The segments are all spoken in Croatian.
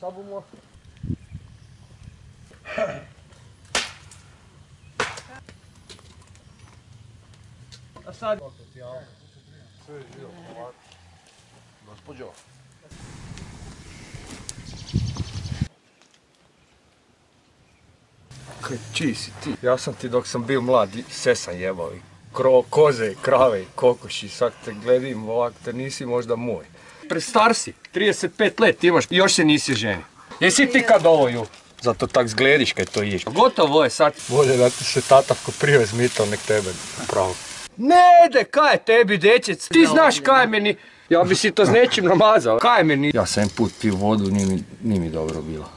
bomo? A sad... Gospođo. Kaj, čiji si ti? Ja sam ti dok sam bio mlad, sve sam jebao i kro, koze, i krave i kokoši, sad te gledim ovak, te nisi možda moj. Prestar si, 35 let imaš još se nisi ženio. Jesi ti kad ovo ju? Zato tak zglediš kaj to ješ. Gotovo je sad. Bolje da ti se tatavko prije zmitao nek tebe pravo. Ne de, kaj je tebi dečec? Ti znaš kaj je meni, ja bi si to s nečim namazao. Kaj je meni? Ja sam jedan put pio vodu, nije mi, nije mi dobro bilo.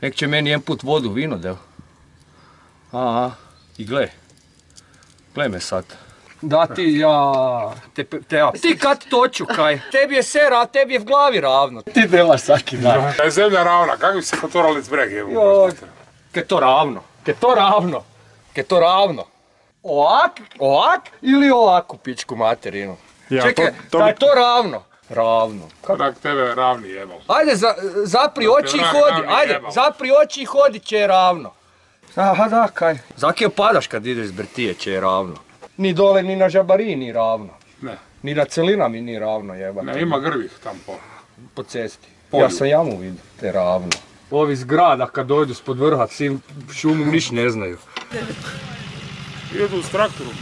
Nek će meni jedan put vodu vino del. Aha, i gle. Gle me sad. Da ti, ja, te, te ja. Ti kad toču kaj? Tebi je sera, a tebi je v glavi ravno. Ti delaš svaki dan. Da je zemlja ravna, kako bi se poturali s breg? evo, Joj, ke to ravno, ke to ravno, ke to ravno. Ovak, ovak ili ovako pičku materinu? Ja, Čekaj, to- to da je to ravno? Ravno. Kako tebe ravni jebal. Ajde, za, zapri oči i hodi, ajde, jebal. zapri oči i hodi će je ravno. Aha, da, kaj. Zaki opadaš kad ideš s Bertije će je ravno. Ni dole, ni na žabari ni ravno. Ne, Ni na celina mi ni ravno jebate. ne, ima grvih tam po. Po cesti. Polju. Ja sam jamu vidio, te ravno. Ovi zgrada kad dođu spod vrha, sim šumu niš ne znaju. Jedu s traktorom.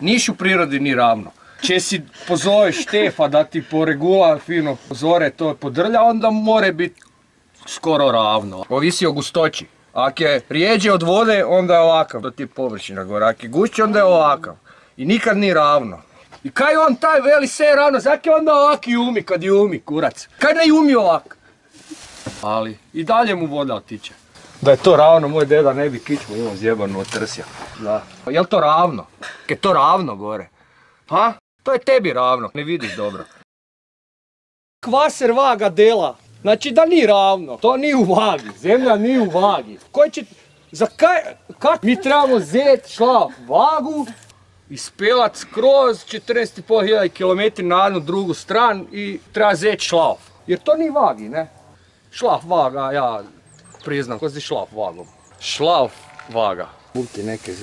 Niš u prirodi ni ravno. Če si pozoveš Štefa da ti poregula fino zore to podrlja, onda more biti skoro ravno. Ovisi o gustoći. Ako je rijeđe od vode, onda je ovakav. To ti je površina gore. Ako je gušće, onda je ovakav. I nikad ni ravno. I kaj on taj veli je ravno, zaki onda ovak i umi kad umi kurac. Kaj ne umi ovak? Ali i dalje mu voda otiče. Da je to ravno, moj deda ne bi kičmu imao zjebanu od trsja. Da. Jel to ravno? Je to ravno gore? Ha? To je tebi ravno, ne vidiš dobro. Kvaser vaga dela. Znači da ni ravno, to ni u vagi, zemlja ni u vagi. Koji će, za kaj, kak mi trebamo zet šlaf vagu, ispelat skroz 14.500 km na jednu drugu stran i treba zet šlaf. Jer to ni vagi, ne? Šlaf vaga, ja priznam, ko si šlaf vagom. Šlaf vaga. Multi neke,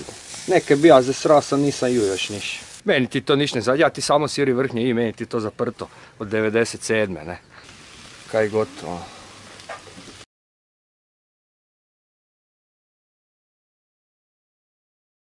neke bi ja zasrao sam, nisam ju još niš. Meni ti to niš ne zadnja, ja ti samo siri vrhnje i meni ti to zaprto od 97. ne. 그러니까 이것 어,